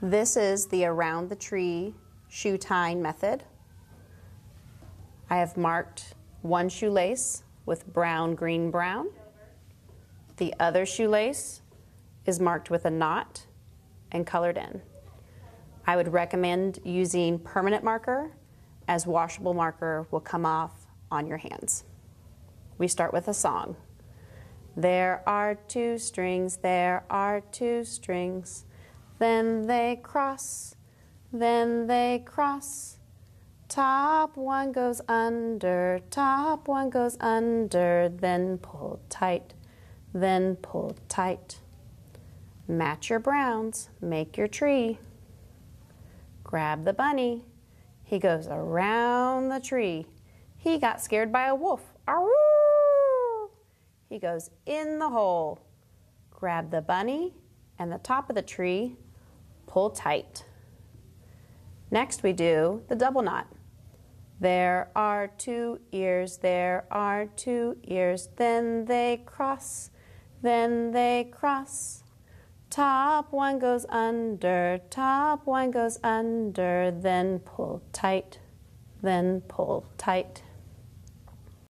This is the around the tree shoe tying method. I have marked one shoelace with brown, green, brown. The other shoelace is marked with a knot and colored in. I would recommend using permanent marker as washable marker will come off on your hands. We start with a song. There are two strings, there are two strings. Then they cross, then they cross. Top one goes under, top one goes under, then pull tight, then pull tight. Match your browns, make your tree. Grab the bunny, he goes around the tree. He got scared by a wolf. He goes in the hole. Grab the bunny and the top of the tree, pull tight. Next we do the double knot. There are two ears, there are two ears, then they cross, then they cross. Top one goes under, top one goes under, then pull tight, then pull tight.